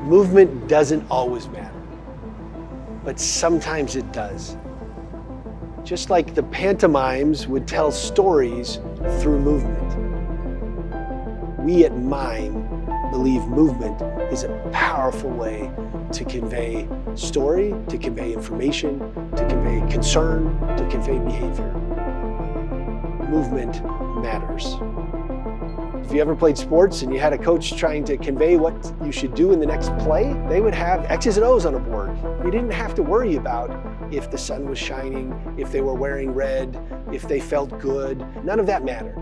Movement doesn't always matter, but sometimes it does. Just like the pantomimes would tell stories through movement. We at MIME believe movement is a powerful way to convey story, to convey information, to convey concern, to convey behavior. Movement matters. If you ever played sports and you had a coach trying to convey what you should do in the next play, they would have X's and O's on a board. You didn't have to worry about if the sun was shining, if they were wearing red, if they felt good. None of that mattered.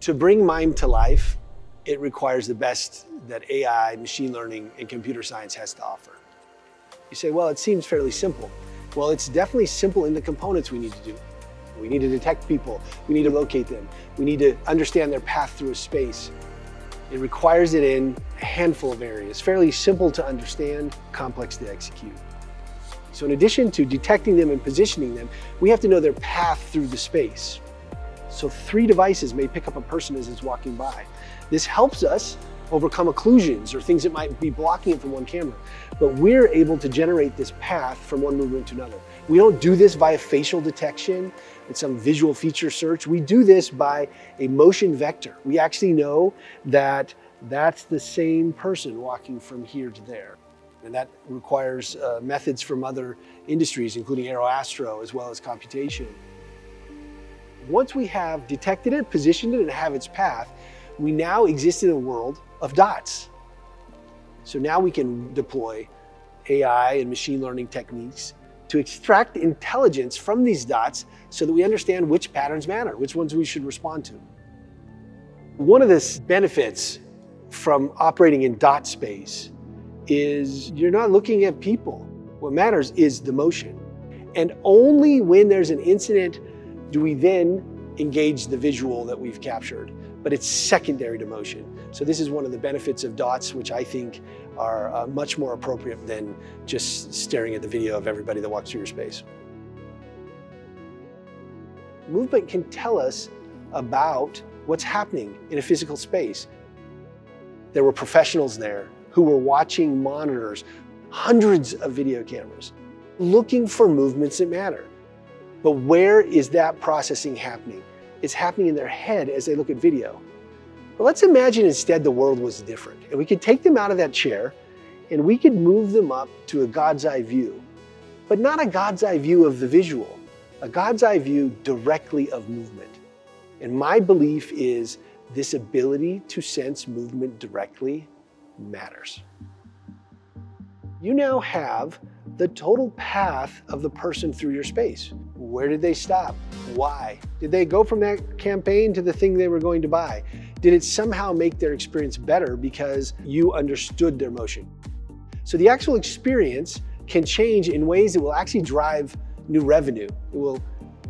To bring MIME to life, it requires the best that AI, machine learning, and computer science has to offer. You say, well, it seems fairly simple. Well, it's definitely simple in the components we need to do. We need to detect people. We need to locate them. We need to understand their path through a space. It requires it in a handful of areas, fairly simple to understand, complex to execute. So in addition to detecting them and positioning them, we have to know their path through the space. So three devices may pick up a person as it's walking by. This helps us overcome occlusions or things that might be blocking it from one camera. But we're able to generate this path from one movement to another. We don't do this via facial detection and some visual feature search. We do this by a motion vector. We actually know that that's the same person walking from here to there. And that requires uh, methods from other industries, including aeroastro, as well as computation. Once we have detected it, positioned it, and have its path, we now exist in a world of dots. So now we can deploy AI and machine learning techniques to extract intelligence from these dots so that we understand which patterns matter, which ones we should respond to. One of the benefits from operating in dot space is you're not looking at people. What matters is the motion. And only when there's an incident do we then engage the visual that we've captured, but it's secondary to motion. So this is one of the benefits of dots, which I think are uh, much more appropriate than just staring at the video of everybody that walks through your space. Movement can tell us about what's happening in a physical space. There were professionals there who were watching monitors, hundreds of video cameras, looking for movements that matter. But where is that processing happening? It's happening in their head as they look at video. But let's imagine instead the world was different and we could take them out of that chair and we could move them up to a God's eye view, but not a God's eye view of the visual, a God's eye view directly of movement. And my belief is this ability to sense movement directly matters. You now have the total path of the person through your space. Where did they stop? Why? Did they go from that campaign to the thing they were going to buy? Did it somehow make their experience better because you understood their motion? So the actual experience can change in ways that will actually drive new revenue. It will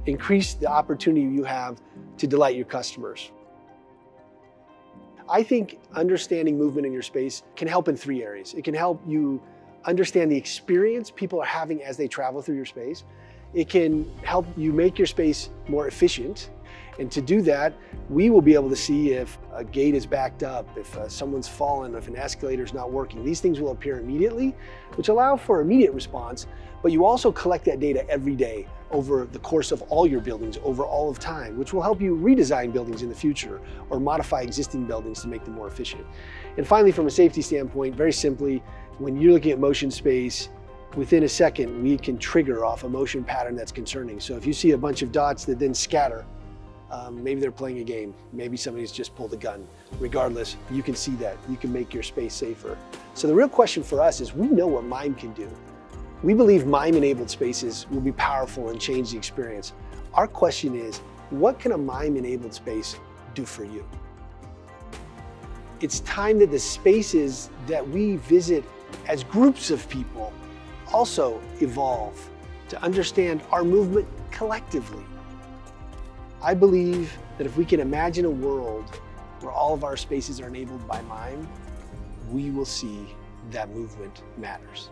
increase the opportunity you have to delight your customers. I think understanding movement in your space can help in three areas. It can help you understand the experience people are having as they travel through your space. It can help you make your space more efficient. And to do that, we will be able to see if a gate is backed up, if uh, someone's fallen, if an escalator is not working. These things will appear immediately, which allow for immediate response, but you also collect that data every day over the course of all your buildings over all of time, which will help you redesign buildings in the future or modify existing buildings to make them more efficient. And finally, from a safety standpoint, very simply, when you're looking at motion space, within a second, we can trigger off a motion pattern that's concerning. So if you see a bunch of dots that then scatter, um, maybe they're playing a game. Maybe somebody's just pulled a gun. Regardless, you can see that. You can make your space safer. So the real question for us is we know what MIME can do. We believe MIME-enabled spaces will be powerful and change the experience. Our question is, what can a MIME-enabled space do for you? It's time that the spaces that we visit as groups of people also evolve to understand our movement collectively. I believe that if we can imagine a world where all of our spaces are enabled by MIME, we will see that movement matters.